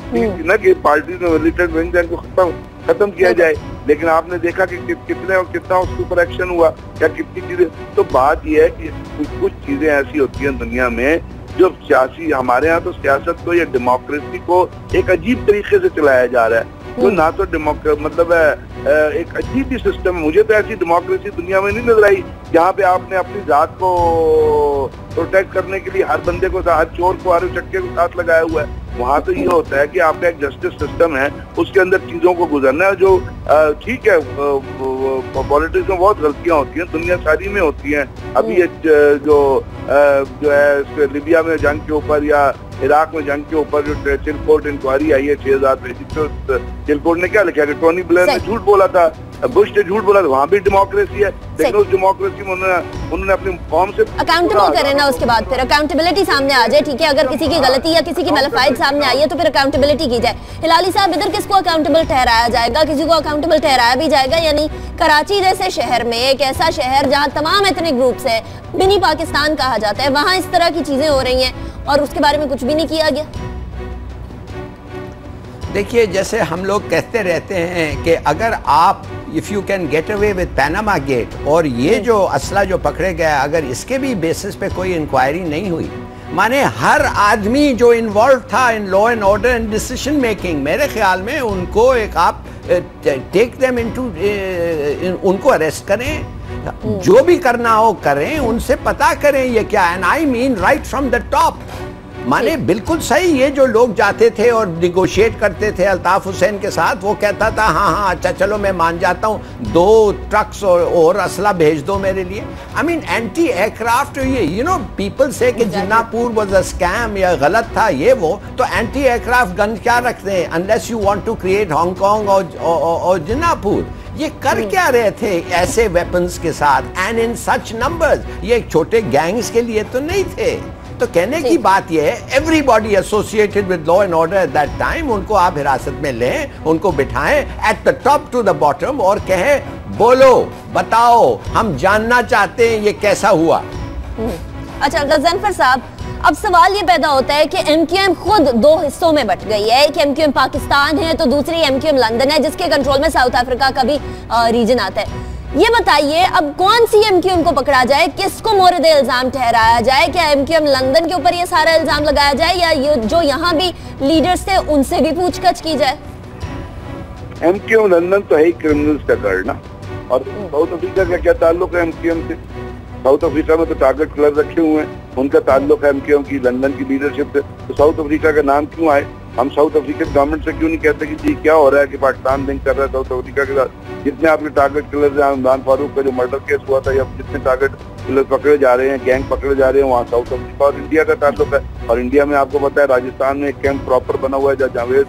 हम्म। ना कि पार्टी में मिलिटेंट विंग को खत्म खत्म किया जाए। लेकिन आपने देखा कि कितने और कितना उसके ऊपर एक्शन हुआ या कितनी चीज़ें। तो बात यह है कि कुछ कुछ चीज़ें ऐसी होती हैं दुनिया में जो सियासी हमारे यहाँ तो सियासत को या डेमोक्रेसी को एक अजीब तरीके से चलाया जा रहा है। तो ना तो मतलब एक अजीब ही सिस्टम मुझे तो ऐसी डेमोक्रेसी दुनिया में नहीं नज़र आई जहाँ पे आपने अपनी जात को प्रोटेक्ट करने के लिए हर बंदे को हर चोर को हर चक्के को साथ लगाया हुआ है। वहाँ तो ये होता है कि आपका एक जस्टिस सिस्टम है उसके अंदर चीज़ों को गुजरना है जो ठीक है पॉलिटिक्स में बहुत गलतियाँ होती हैं दुनिया सारी में होती हैं। अभी ये जो जो है लिबिया में जंग के ऊपर या इराक में जंग के ऊपर जो चिलकोर्ट इंक्वायरी आई है छह हज़ार पेज तो ने क्या लिखा कि टोनी ब्लेयर ने झूठ बोला था बुश ने झूठ बोला वहाँ भी डेमोक्रेसी है। लेकिन उस डेमोक्रेसी में उन्होंने उन्होंने अपनी फॉर्म से अकाउंटेबल करें ना उसके बाद फिर अकाउंटेबिलिटी सामने आ जाए ठीक है? अगर किसी की गलती या किसी की मलफाइद सामने आई है तो फिर अकाउंटेबिलिटी की जाए। हिलाली साहब इधर किसको अकाउंटेबल ठहराया जाएगा? किसी को अकाउंटेबल ठहराया भी जाएगा? या नहीं कराची जैसे शहर में एक ऐसा शहर जहाँ तमाम एथनिक ग्रुप्स है मिनी पाकिस्तान कहा जाता है वहाँ इस तरह की चीज़ें हो रही है और उसके बारे में कुछ भी नहीं किया गया देखिए जैसे हम लोग कहते रहते हैं कि अगर आप if you can get away with Panama gate और ये हम्म। जो असला जो पकड़े गया अगर इसके भी बेसिस पे कोई इंक्वायरी नहीं हुई माने हर आदमी जो इन्वॉल्व था in law and order and decision making मेरे ख्याल में उनको एक आप टेक देम इनटू उनको अरेस्ट करें हम्म। जो भी करना हो करें उनसे पता करें ये क्या and I mean right from the top माने बिल्कुल सही ये जो लोग जाते थे और निगोशिएट करते थे अल्ताफ हुसैन के साथ वो कहता था हाँ हाँ अच्छा चलो मैं मान जाता हूँ दो ट्रक्स और, और असला भेज दो मेरे लिए. आई मीन एंटी एयरक्राफ्ट ये यू नो पीपल से कि जिन्नापुर वाज अ स्कैम या गलत था ये वो तो एंटी एयरक्राफ्ट गन क्या रखते हैं? Unless you want to create Hong Kong और और जिन्नापुर ये कर hmm. क्या रहे थे ऐसे वेपन्स के साथ? एंड इन सच नंबर्स ये छोटे गैंग्स के लिए तो नहीं थे। तो कहने की बात यह है everybody associated with law and order at that time उनको आप हिरासत में लें, उनको बिठाएँ at the top to the bottom और कहें, बोलो, बताओ, हम जानना चाहते हैं ये कैसा हुआ। हम्म। अच्छा गजनफर साहब, अब सवाल ये पैदा होता है कि एमक्यूएम खुद दो हिस्सों में बट गई है। एक एमक्यूएम पाकिस्तान है तो दूसरी एमक्यूएम लंदन है, जिसके कंट्रोल में साउथ अफ्रीका का भी रीजन आता है। ये बताइए, अब कौन सी एमक्यूएम को पकड़ा जाए? किसको मोरद इल्ज़ाम ठहराया जाए? क्या एमक्यूएम लंदन के ऊपर ये सारा इल्ज़ाम लगाया जाए या जो यहाँ भी लीडर्स थे, उनसे भी पूछताछ की जाए? एमक्यूएम लंदन तो है क्रिमिनल्स का गढ़ ना। और साउथ अफ्रीका का क्या ताल्लुक है एमक्यूएम से? साउथ अफ्रीका में तो टारगेट क्लब रखे हुए हैं। उनका ताल्लुक है एमकेएम की लंदन की लीडरशिप से। तो साउथ अफ्रीका का नाम क्यों आए? हम साउथ अफ्रीकन गवर्नमेंट से क्यों नहीं कहते कि जी क्या हो रहा है कि पाकिस्तान लिंक कर रहा है साउथ अफ्रीका के साथ? जितने आपके टारगेट किलर हैं इमरान फारूक का जो मर्डर केस हुआ था या जितने टारगेट किलर पकड़े जा रहे हैं गैंग पकड़े जा रहे हैं वहाँ साउथ अफ्रीका और इंडिया का ताल्लुक है। और इंडिया में आपको पता है राजस्थान में एक कैंप प्रॉपर बना हुआ है जहाँ जावेद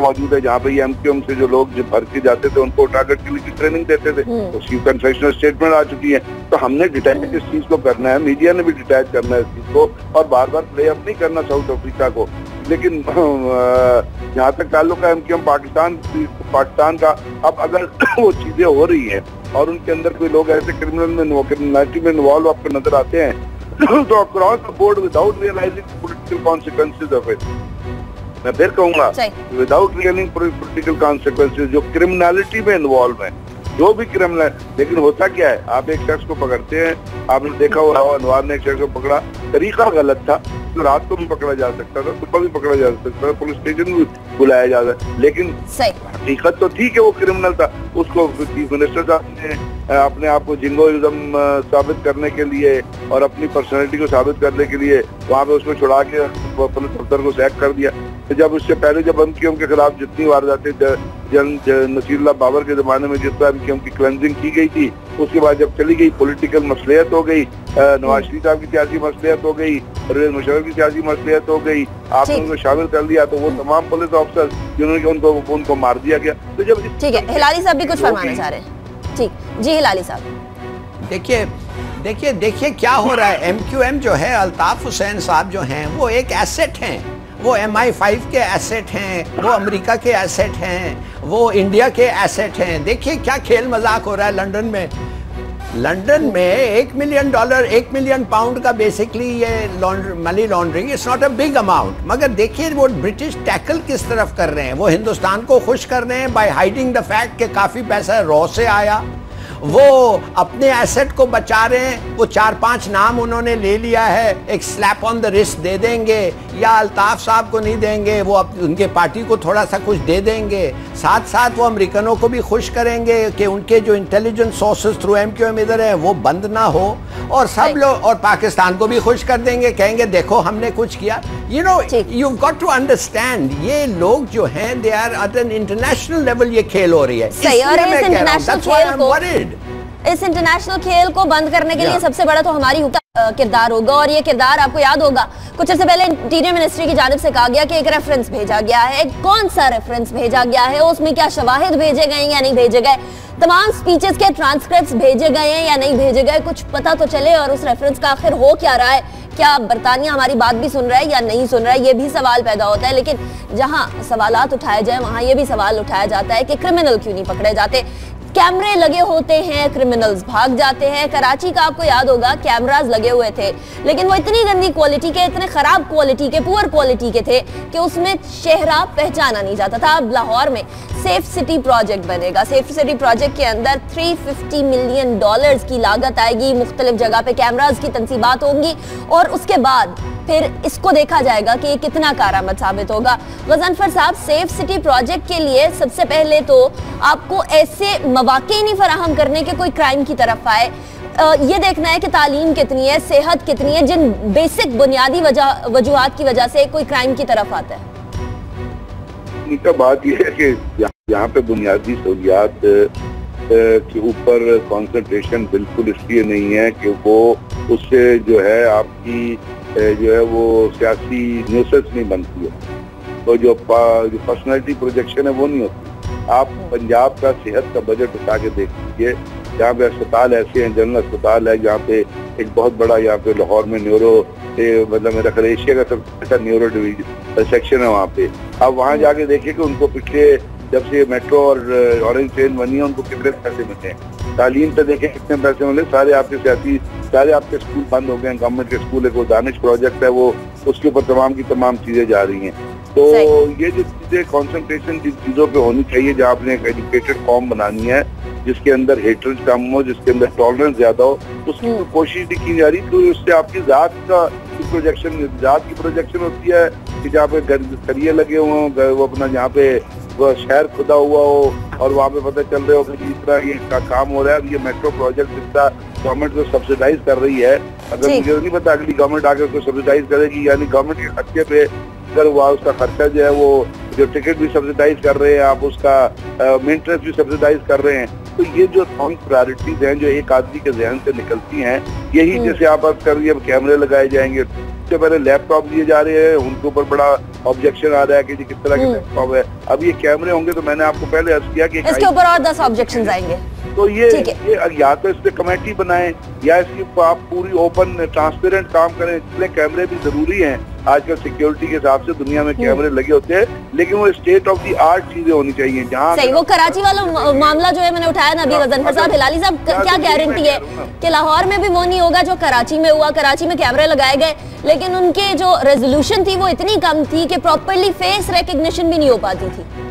मौजूद है जहाँ पे ये एमक्यूएम से जो लोग जो भर के जाते थे उनको टारगेट के लिए ट्रेनिंग देते थे। उसकी कन्फेशनल स्टेटमेंट आ चुकी है। तो हमने डिटैच इस चीज़ को करना है? मीडिया ने भी डिटैच करना है इस चीज़ को। और बार बार प्ले अप नहीं करना साउथ अफ्रीका को। लेकिन जहाँ तक ताल्लुक है एमक्यूएम पाकिस्तान पाकिस्तान का अब अगर वो चीज़ें हो रही हैं और उनके अंदर कोई लोग ऐसे क्रिमिनल में क्रिमिनलिटी में इन्वॉल्व आपको नज़र आते हैं तो across the board without realising political consequences of it मैं फिर कहूँगा विदाउट रियलिंग पोलिटिकल कॉन्सिक्वेंसेज जो क्रिमिनलिटी में इन्वॉल्व है जो भी क्रिमिनल है लेकिन होता क्या है आप एक शख्स को पकड़ते हैं आपने देखा हुआ अनवार ने एक शख्स को पकड़ा तरीका गलत था तो रात को भी पकड़ा जा सकता था सुबह भी पकड़ा जा सकता था पुलिस स्टेशन भी बुलाया जा सकता लेकिन हकीकत तो ठीक है वो क्रिमिनल था उसको चीफ मिनिस्टर साहब ने अपने आप को जिंगोइज्म साबित करने के लिए और अपनी पर्सनैलिटी को साबित करने के लिए वहाँ पे उसको छुड़ा के पुलिस अफसर को सैक कर दिया। तो जब उससे पहले जब एमक्यूएम के खिलाफ जितनी वारदातें जन ज- नसीरुल्लाह बाबर के जमाने में जिस तरह एमक्यूएम की क्लेंजिंग की गई थी उसके बाद जब चली गई पॉलिटिकल मसलियत हो गई नवाज़ शरीफ साहब की सियासी मसलियत हो गई परवेज मुशर्रफ की सियासी मसलियत हो गई। आपने उनको शामिल कर लिया तो वो तमाम पुलिस अफसर जिन्होंने उनको उनको मार दिया गया। तो जब ठीक है हिलाली साहब भी कुछ फरमाना चाह रहे हैं। ठीक जी हिलाली साहब। देखिए देखिए देखिए क्या हो रहा है। एम क्यू एम जो है अल्ताफ हुसैन साहब जो हैं वो एक एसेट हैं। वो एम आई फाइव के एसेट हैं वो अमेरिका के एसेट हैं वो इंडिया के एसेट हैं। देखिए क्या खेल मज़ाक हो रहा है लंदन में। लंदन में एक मिलियन डॉलर एक मिलियन पाउंड का बेसिकली ये money laundering it's not a big amount मगर देखिए वो ब्रिटिश टैकल किस तरफ़ कर रहे हैं? वो हिंदुस्तान को खुश कर रहे हैं बाय हाइडिंग द फैक्ट कि काफ़ी पैसा रॉ से आया। वो अपने एसेट को बचा रहे हैं। वो चार पाँच नाम उन्होंने ले लिया है। एक स्लैप ऑन द रिस्ट दे देंगे या अल्ताफ साहब को नहीं देंगे। वो अप, उनके पार्टी को थोड़ा सा कुछ दे देंगे। साथ साथ वो अमेरिकनों को भी खुश करेंगे कि उनके जो intelligence sources through M Q M इधर है वो बंद ना हो। और सब लोग और पाकिस्तान को भी खुश कर देंगे। कहेंगे देखो हमने कुछ किया। You know you got to understand ये लोग जो हैं they are at an international level ये खेल हो रही है। इस इंटरनेशनल खेल को बंद करने के लिए सबसे बड़ा तो हमारी किरदार होगा और ये किरदार आपको याद होगा। कुछ अर्से पहले इंटीरियर मिनिस्ट्री की जानब से कहा गया कि एक रेफरेंस भेजा गया है। कौन सा रेफरेंस भेजा गया है? उसमें क्या शवाहिद भेजे गए या नहीं भेजे गए? तमाम स्पीचेस के ट्रांसक्रिप्ट भेजे गए हैं या नहीं भेजे गए? कुछ पता तो चले और उस रेफरेंस का आखिर हो क्या रहा है? क्या बरतानिया हमारी बात भी सुन रहा है या नहीं सुन रहा है? ये भी सवाल पैदा होता है। लेकिन जहाँ सवालात उठाए जाए वहाँ ये भी सवाल उठाया जाता है कि क्रिमिनल क्यों नहीं पकड़े जाते? कैमरे लगे होते हैं क्रिमिनल्स भाग जाते हैं। कराची का आपको याद होगा कैमराज लगे हुए थे। लेकिन वो इतनी गंदी क्वालिटी के, इतने खराब क्वालिटी के पुअर क्वालिटी के थे कि उसमें चेहरा पहचाना नहीं जाता था। अब लाहौर में सेफ़ सिटी प्रोजेक्ट बनेगा। सेफ़ सिटी प्रोजेक्ट के अंदर 350 मिलियन डॉलर्स की लागत आएगी। मुख्तलिफ़ जगह पे कैमरास की तनसीबात होंगी और उसके बाद फिर इसको देखा जाएगा कि ये कितना कारामद साबित होगा। गजनफर साहब सेफ़ सिटी प्रोजेक्ट के लिए सबसे पहले तो आपको ऐसे मौाक़े नहीं फराहम करने के कोई क्राइम की तरफ़ आए। ये देखना है कि तालीम कितनी है, सेहत कितनी है, जिन बेसिक बुनियादी वजूहत की वजह से कोई क्राइम की तरफ़ आता है। का बात यह है कि यहाँ- पे बुनियादी सहूलियात के ऊपर कंसंट्रेशन बिल्कुल इसलिए नहीं है कि वो उससे जो है आपकी जो है वो सियासी न्यूसेंस नहीं बनती है। तो जो पर्सनैलिटी प्रोजेक्शन है वो नहीं होती। आप पंजाब का सेहत का बजट उठा के देख लीजिए। यहाँ पे अस्पताल ऐसे हैं, जनरल अस्पताल है, जहाँ पे एक बहुत बड़ा यहाँ पे लाहौर में न्यूरो मतलब मेरा ख्याल एशिया का सबसे अच्छा न्यूरो सेक्शन है वहाँ पे। आप वहाँ जाके देखिए कि उनको पिछले, जब से मेट्रो और ऑरेंज ट्रेन बनी है, उनको कितने पैसे मिले हैं। तालीम पे देखें कितने पैसे मिले। सारे आपके सियासी, सारे आपके स्कूल बंद हो गए हैं। गवर्नमेंट के स्कूल है, वो दानिश प्रोजेक्ट है, वो, उसके ऊपर तमाम की तमाम चीज़ें जा रही हैं। तो ये जो चीज़ें कॉन्सेंट्रेशन जिस चीज़ों पे होनी चाहिए जहाँ आपने एक एजुकेटेड कॉम बनानी है जिसके अंदर हेटरेज कम हो जिसके अंदर टॉलरेंस ज़्यादा हो उसकी हम्म। कोशिश भी की जा रही तो उससे आपकी जात का प्रोजेक्शन जात की प्रोजेक्शन होती है कि जहाँ पे करियर लगे हुए हों वो अपना जहाँ पे वो शहर खुदा हुआ हो और वहाँ पे पता चल रहे हो कि इस तरह ये का काम हो रहा है ये मेट्रो प्रोजेक्ट जितना गवर्नमेंट को सब्सिडाइज कर रही है। अगर मुझे तो नहीं पता अगली गवर्नमेंट आकर उसको सब्सिडाइज करेगी यानी गवर्नमेंट के खर्चे पे अगर हुआ उसका खर्चा जो है वो जो टिकट भी सब्सिडाइज कर रहे हैं आप उसका मेंटेनेंस भी सब्सिडाइज कर रहे हैं तो ये जो नॉन प्रायोरिटीज हैं जो एक आदमी के जहन से निकलती हैं यही हम्म। जैसे आप अब कर रही है अब कैमरे लगाए जाएँगे सबसे पहले लैपटॉप दिए जा रहे हैं उनके ऊपर बड़ा ऑब्जेक्शन आ रहा है कि जी किस तरह के हम्म। लैपटॉप है अब ये कैमरे होंगे तो मैंने आपको पहले अर्ज़ किया कि इसके ऊपर और दस ऑब्जेक्शन आएँगे तो ये ये या तो इस पे कमेटी बनाए या इसकी आप पूरी ओपन ट्रांसपेरेंट काम करें। इसलिए कैमरे भी ज़रूरी हैं। आजकल सिक्योरिटी के हिसाब से दुनिया में कैमरे लगे होते हैं लेकिन वो स्टेट ऑफ़ दी आर्ट चीज़ें होनी चाहिए जहाँ सही वो कराची वाला मामला जो है मैंने उठाया ना अभी हाँ, गजनफर साहब हिलाली साहब हाँ, क्या तो गारंटी है हूँ। कि लाहौर में भी वो नहीं होगा जो कराची में हुआ कराची में कैमरे लगाए गए लेकिन उनके जो रेजोल्यूशन थी वो इतनी कम थी कि प्रॉपरली फेस रिकग्निशन भी नहीं हो पाती थी।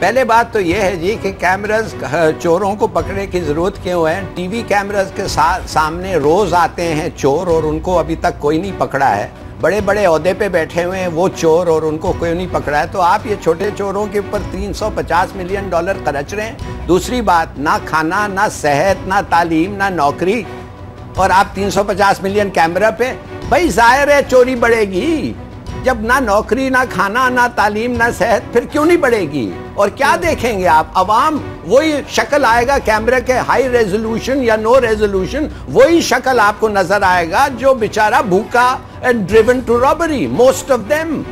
पहले बात तो ये है जी कि कैमरास चोरों को पकड़ने की ज़रूरत क्यों है? टीवी कैमरास के साथ सामने रोज़ आते हैं चोर और उनको अभी तक कोई नहीं पकड़ा है। बड़े बड़े अहदे पे बैठे हुए हैं वो चोर और उनको कोई नहीं पकड़ा है। तो आप ये छोटे चोरों के ऊपर 350 मिलियन डॉलर खर्च रहे हैं। दूसरी बात, ना खाना, ना सेहत, ना तालीम, ना नौकरी और आप 350 मिलियन कैमरा पे। भाई ज़ाहिर है चोरी बढ़ेगी। जब ना नौकरी, ना खाना, ना तालीम, ना सेहत, फिर क्यों नहीं बढ़ेगी? और क्या देखेंगे आप? आवाम वही शक्ल आएगा कैमरे के हाई रेजोल्यूशन या नो रेजोल्यूशन वही शक्ल आपको नज़र आएगा जो बेचारा भूखा and driven to robbery most of them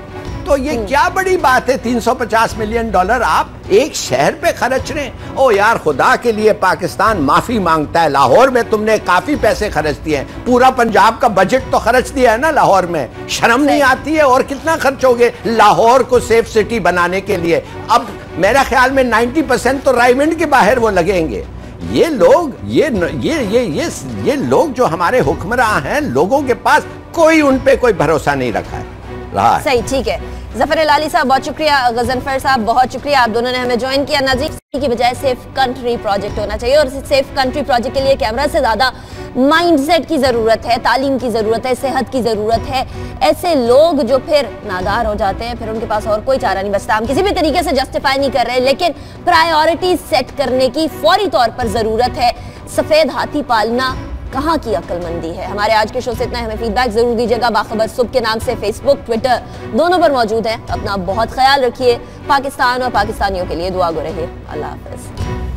तो ये क्या बड़ी बात है? 350 मिलियन डॉलर आप एक शहर पे खर्च रहे हैं। ओ यार खुदा के लिए पाकिस्तान माफ़ी माँगता है। लाहौर में तुमने काफ़ी पैसे खर्च दिए हैं। पूरा पंजाब का बजट तो खर्च दिया है ना लाहौर में। शर्म नहीं आती है? और कितना खर्च होगे लाहौर को सेफ़ सिटी बनाने के लिए? अब मेरा ख्याल में 90 परसेंट तो रायविंड के बाहर वो लगेंगे। ये लोग ये ये ये ये ये लोग जो हमारे हुक्मरान हैं लोगों के पास कोई उन पे कोई भरोसा नहीं रखा है। रहा है सही ठीक है। ज़फ़र लाली साहब, बहुत शुक्रिया। गजनफर साहब, बहुत शुक्रिया। आप दोनों ने हमें ज्वाइन किया। नजीक की बजाय सेफ़ कंट्री प्रोजेक्ट होना चाहिए और सेफ़ कंट्री प्रोजेक्ट के लिए कैमरा से ज़्यादा माइंडसेट की ज़रूरत है, तालीम की ज़रूरत है, सेहत की ज़रूरत है। ऐसे लोग जो फिर नादार हो जाते हैं, फिर उनके पास और कोई चारा नहीं बचता हम किसी भी तरीके से जस्टिफाई नहीं कर रहे, लेकिन प्रायोरिटी सेट करने की फौरी तौर पर ज़रूरत है। सफ़ेद हाथी पालना कहाँ की अक्लमंदी है? हमारे आज के शो से इतना हमें फीडबैक ज़रूर दीजिएगा। बाखबर सुब के नाम से फेसबुक ट्विटर दोनों पर मौजूद है। अपना बहुत ख्याल रखिए। पाकिस्तान और पाकिस्तानियों के लिए दुआ गो रहे अल्लाह हाफिज।